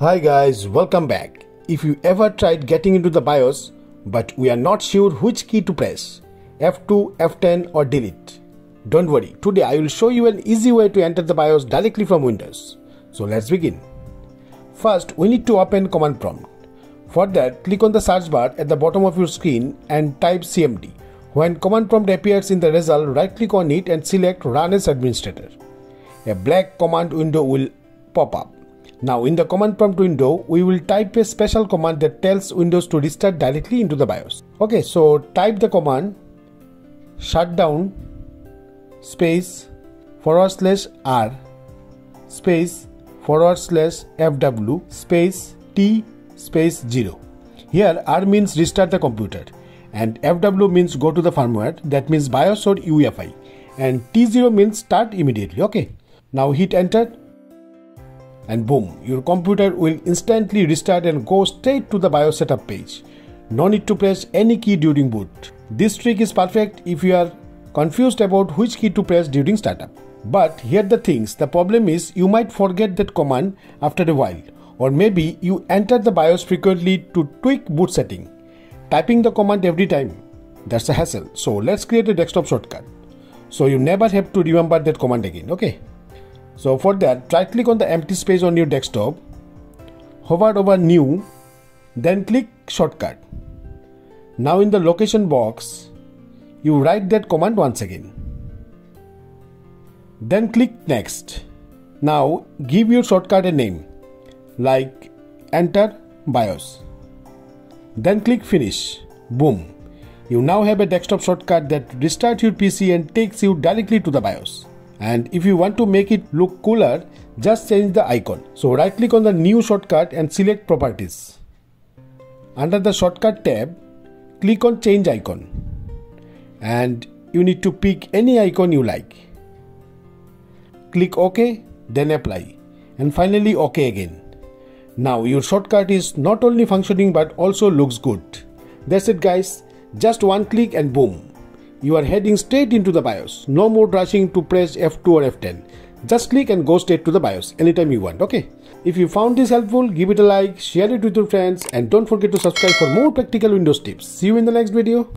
Hi guys, welcome back. If you ever tried getting into the BIOS but we are not sure which key to press, F2, F10 or delete, don't worry, today I will show you an easy way to enter the BIOS directly from Windows. So let's begin. First, we need to open command prompt. For that, click on the search bar at the bottom of your screen and type CMD. When command prompt appears in the result, right click on it and select Run as Administrator. A black command window will pop up. Now in the command prompt window, we will type a special command that tells Windows to restart directly into the BIOS. Okay, so type the command shutdown space forward slash r space forward slash fw space t space 0. Here r means restart the computer and fw means go to the firmware that means BIOS or UEFI and t0 means start immediately. Okay, now hit enter and boom, your computer will instantly restart and go straight to the BIOS setup page. No need to press any key during boot. This trick is perfect if you are confused about which key to press during startup. But here the things, the problem is you might forget that command after a while or maybe you enter the BIOS frequently to tweak boot setting. Typing the command every time, that's a hassle. So let's create a desktop shortcut. So you never have to remember that command again, okay? So for that, right click on the empty space on your desktop, hover over new, then click shortcut. Now in the location box, you write that command once again. Then click next. Now give your shortcut a name like enter BIOS. Then click finish. Boom. You now have a desktop shortcut that restarts your PC and takes you directly to the BIOS and if you want to make it look cooler just change the icon. So right click on the new shortcut and select properties. Under the shortcut tab click on change icon. And you need to pick any icon you like. Click ok then apply. And finally ok again. Now your shortcut is not only functioning but also looks good. That's it guys. Just one click and boom you are heading straight into the BIOS. No more rushing to press F2 or F10. Just click and go straight to the BIOS anytime you want, okay? If you found this helpful, give it a like, share it with your friends and don't forget to subscribe for more practical Windows tips. See you in the next video.